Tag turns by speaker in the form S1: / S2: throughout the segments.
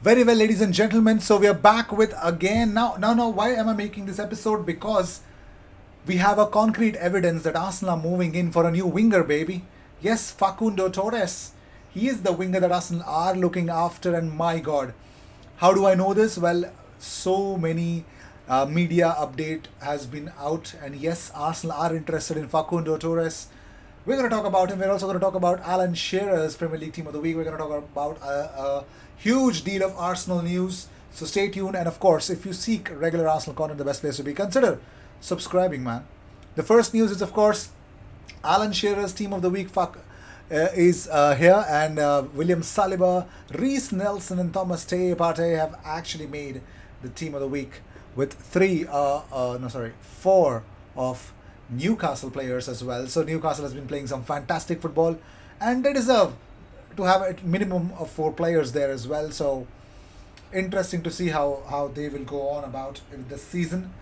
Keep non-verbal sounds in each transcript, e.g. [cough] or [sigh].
S1: Very well, ladies and gentlemen. So we are back with again now. Now, now, why am I making this episode? Because we have a concrete evidence that Arsenal are moving in for a new winger, baby. Yes, Facundo Torres. He is the winger that Arsenal are looking after, and my God, how do I know this? Well, so many uh, media update has been out, and yes, Arsenal are interested in Facundo Torres. We're going to talk about him. We're also going to talk about Alan Shearer's Premier League Team of the Week. We're going to talk about a, a huge deal of Arsenal news. So stay tuned. And of course, if you seek regular Arsenal content, the best place to be, consider subscribing, man. The first news is, of course, Alan Shearer's Team of the Week fuck, uh, is uh, here, and uh, William Saliba, Reiss Nelson, and Thomas Teye Partey have actually made the Team of the Week with three, uh, uh, no, sorry, four of Newcastle players as well. So Newcastle has been playing some fantastic football, and they deserve to have a minimum of four players there as well. So interesting to see how how they will go on about this season.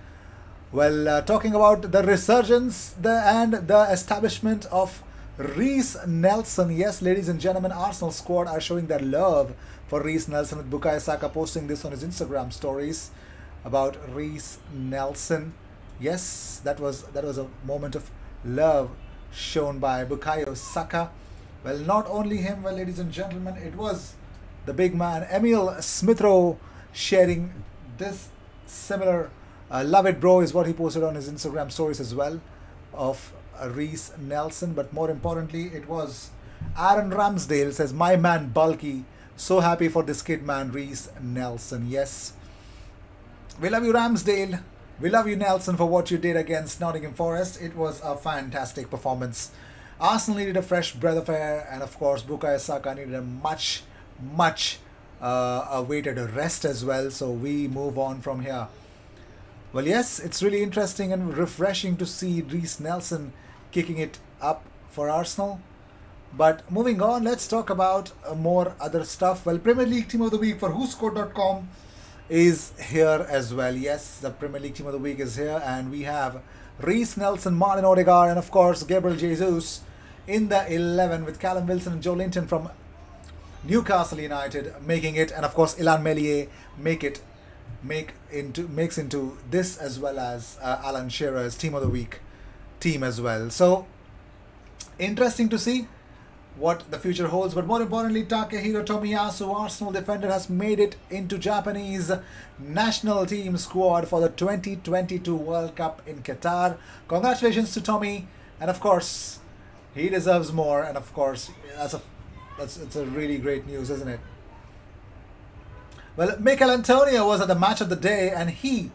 S1: Well, uh, talking about the resurgence the, and the establishment of Reiss Nelson. Yes, ladies and gentlemen, Arsenal squad are showing their love for Reiss Nelson with Bukayo Saka posting this on his Instagram stories about Reiss Nelson. Yes, that was that was a moment of love shown by Bukayo Saka. Well, not only him, well, ladies and gentlemen, it was the big man Emile Smith Rowe sharing this similar uh, love it bro is what he posted on his Instagram stories as well of Reiss Nelson. But more importantly, it was Aaron Ramsdale says, My man Bulky, so happy for this kid man, Reiss Nelson. Yes. We love you, Ramsdale. We love you, Nelson, for what you did against Nottingham Forest. It was a fantastic performance. Arsenal needed a fresh breath of air, and of course, Bukayo Saka needed a much, much uh, awaited rest as well. So we move on from here. Well, yes, it's really interesting and refreshing to see Reiss Nelson kicking it up for Arsenal. But moving on, let's talk about uh, more other stuff. Well, Premier League Team of the Week for WhoScored.com is here as well. Yes, the Premier League Team of the Week is here, and we have Reiss Nelson, Martin Odegaard, and of course Gabriel Jesus in the 11 with Callum Wilson and Joelinton from Newcastle United making it, and of course Illan Meslier make it make into makes into this as well as uh, Alan Shearer's Team of the Week team as well. So interesting to see what the future holds. But more importantly, Takehiro Tomiyasu, Arsenal defender, has made it into Japanese national team squad for the 2022 World Cup in Qatar. Congratulations to Tommy, and of course, he deserves more. And of course, that's a that's it's a really great news, isn't it? Well, Michael Antonio was at the match of the day, and he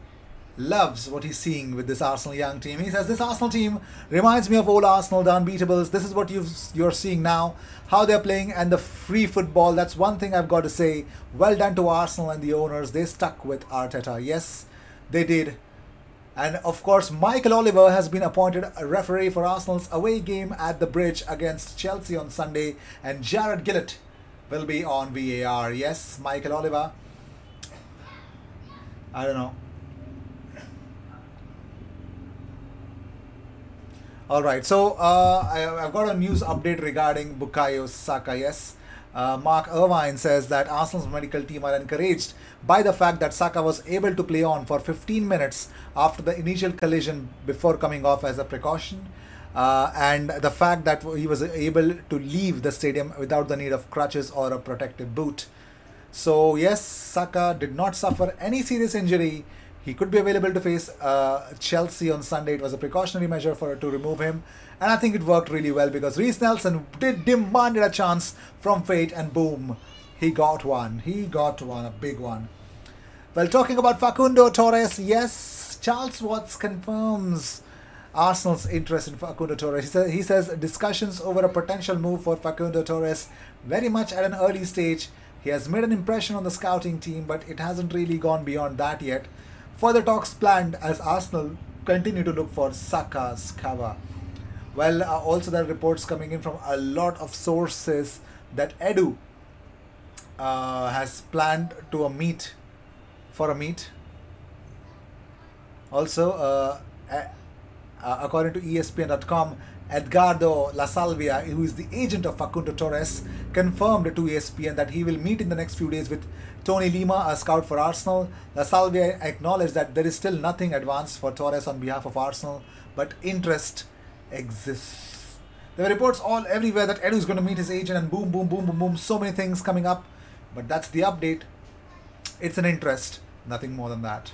S1: loves what he's seeing with this Arsenal young team. He says this Arsenal team reminds me of old Arsenal, the unbeatables. This is what you you're seeing now, how they're playing, and the free football. That's one thing I've got to say. Well done to Arsenal and the owners. They stuck with Arteta. Yes, they did. And of course, Michael Oliver has been appointed a referee for Arsenal's away game at the Bridge against Chelsea on Sunday, and Jarred Gillett will be on VAR. Yes, Michael Oliver. I don't know. All right, so uh, I, have got a news update regarding Bukayo Saka. Yes, uh, Mark Irvine says that Arsenal's medical team are encouraged by the fact that Saka was able to play on for 15 minutes after the initial collision before coming off as a precaution. Uh, and the fact that he was able to leave the stadium without the need of crutches or a protective boot. So, yes, Saka did not suffer any serious injury he could be available to face uh, Chelsea on Sunday. It was a precautionary measure for to remove him, and I think it worked really well because Reiss Nelson did demanded a chance from fate, and boom, he got one. He got one, a big one. Well, talking about Facundo Torres, yes, Charles Watts confirms Arsenal's interest in Facundo Torres. He, says, he says discussions over a potential move for Facundo Torres very much at an early stage. He has made an impression on the scouting team, but it hasn't really gone beyond that yet. Further talks planned as Arsenal continue to look for Saka's cover. Well, uh, also there are reports coming in from a lot of sources that Edu uh, has planned to a meet for a meet. Also, uh, uh according to ESPN.com, Edgardo La Salvia, who is the agent of Facundo Torres, confirmed to ESPN that he will meet in the next few days with Tony Lima, a scout for Arsenal. La Salvia acknowledged that there is still nothing advanced for Torres on behalf of Arsenal, but interest exists. There were reports all everywhere that Edu is going to meet his agent, and boom, boom, boom, boom, boom, so many things coming up. But that's the update. It's an interest, nothing more than that.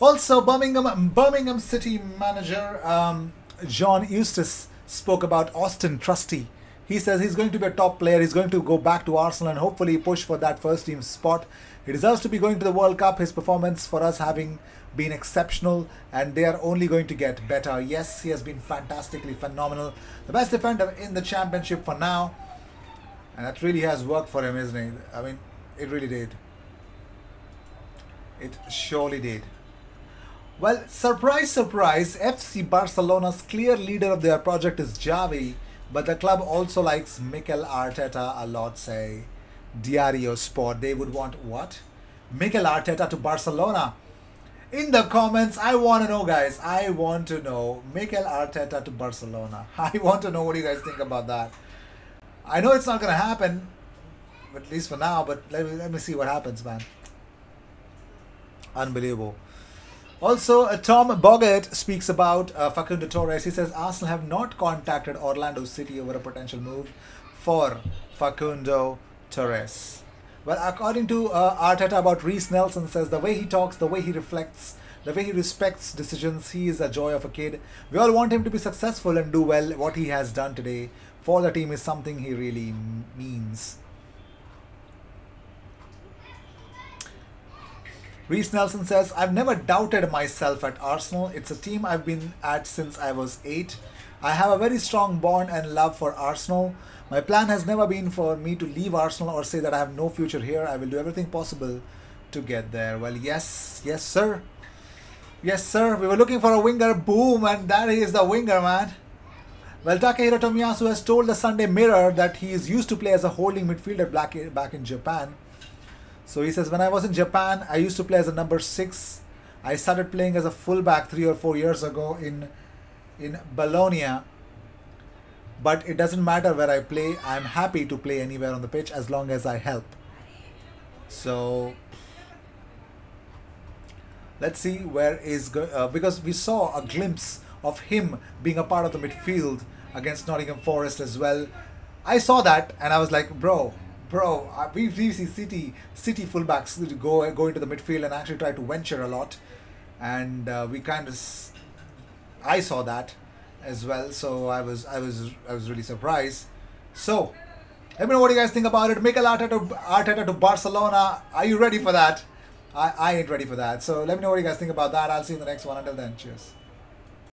S1: Also, Birmingham Birmingham City manager um, John Eustace spoke about Auston Trusty. He says he's going to be a top player. He's going to go back to Arsenal and hopefully push for that first team spot. He deserves to be going to the World Cup. His performance for us having been exceptional and they are only going to get better. Yes, he has been fantastically phenomenal. The best defender in the championship for now. And that really has worked for him, isn't it? I mean, it really did. It surely did. Well, surprise, surprise, FC Barcelona's clear leader of their project is Xavi, but the club also likes Mikel Arteta a lot, say Diario Sport. They would want what? Mikel Arteta to Barcelona. In the comments, I want to know, guys. I want to know Mikel Arteta to Barcelona. [laughs] I want to know what you guys think about that. I know it's not going to happen, at least for now, but let me, let me see what happens, man. Unbelievable. Also, uh, Tom Boggett speaks about uh, Facundo Torres. He says Arsenal have not contacted Orlando City over a potential move for Facundo Torres. Well, according to uh, Arteta about Reiss Nelson says the way he talks, the way he reflects, the way he respects decisions, he is a joy of a kid. We all want him to be successful and do well. What he has done today for the team is something he really means. Reiss Nelson says, I've never doubted myself at Arsenal. It's a team I've been at since I was eight. I have a very strong bond and love for Arsenal. My plan has never been for me to leave Arsenal or say that I have no future here. I will do everything possible to get there. Well, yes, yes, sir. Yes, sir. We were looking for a winger. Boom, and that is the winger, man. Well, Takehiro Tomiyasu has told the Sunday Mirror that he is used to play as a holding midfielder back in Japan. So he says, when I was in Japan, I used to play as a number six. I started playing as a fullback three or four years ago in in Bologna. But it doesn't matter where I play. I'm happy to play anywhere on the pitch as long as I help. So let's see where is go- uh, because we saw a glimpse of him being a part of the midfield against Nottingham Forest as well. I saw that and I was like, bro, bro, we we see City City fullbacks go go into the midfield and actually try to venture a lot, and uh, we kind of I saw that as well. So I was I was I was really surprised. So let me know what you guys think about it. Mikel Arteta to Arteta to Barcelona. Are you ready for that? I, I ain't ready for that. So let me know what you guys think about that. I'll see you in the next one. Until then, cheers.